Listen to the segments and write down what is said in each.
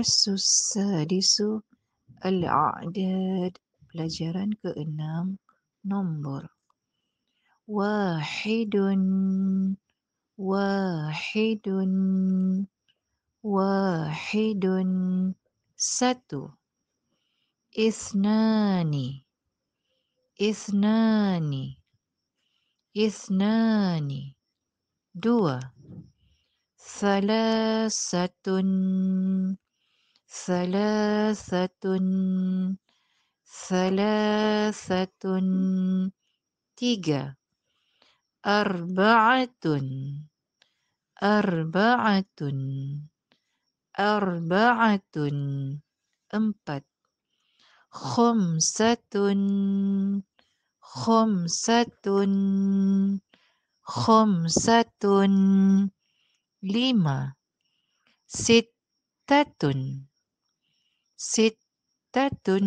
Yesus di Su Al-A'dad Pelajaran ke-6 Nombor. Wahidun Wahidun Wahidun Satu. Isnani Isnani Isnani. Dua. Salah satun salasatun salasatun tiga. Arba'atun arba'atun arba'atun empat. Khumsatun khumsatun khumsatun lima. Sittatun sittatun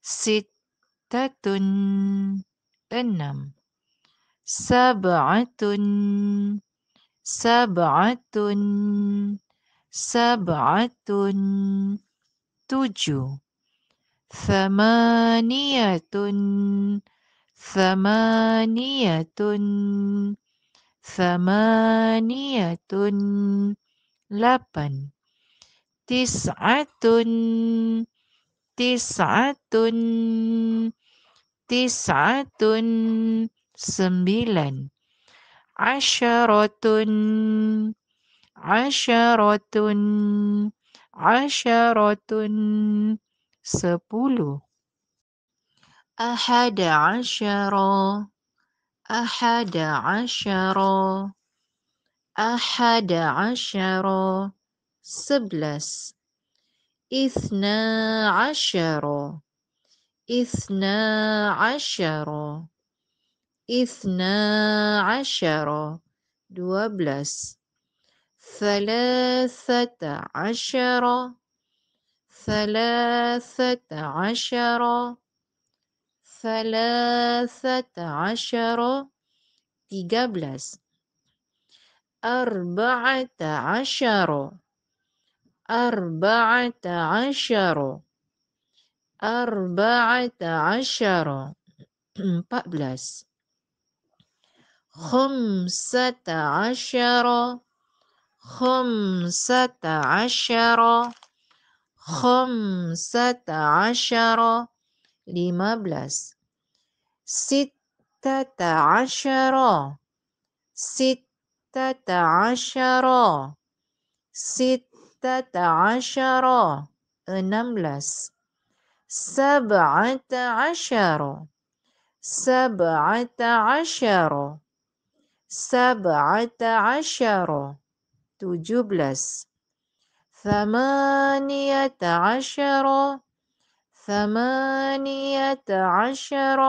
sittatun enam. Sab'atun. Sab'atun. Sab'atun. Tujuh. Thamaniyatun. Thamaniyatun. Thamaniyatun. Lapan tis'atun tis'atun tis'atun sembilan. Asyaratun asyaratun asyaratun sepuluh. Ahada asyara ahada asyara ahada asyara سبلس. اثنا عشر. اثنا عشر. اثنا عشر. دوبلس. ثلاثة عشر. ثلاثة عشر. ثلاثة عشر. تيجابلس أربعة عشر. أربعة عشر. أربعة عشر. Empat belas خمسة عشر. خمسة عشر. خمسة عشر. lima belas ستة عشر. ستة عشر. ستة عشر سبعة عشر سبعة عشر سبعة عشر belas ثمانية عشر ثمانية عشر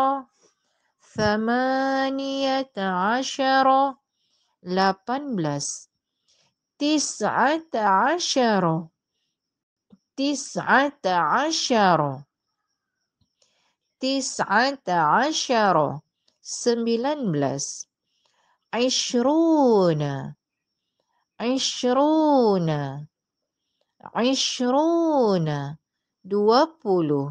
ثمانية عشر belas تسعة عشر تسعة عشر تسعة عشر sembilan belas عشرون عشرون عشرون dua puluh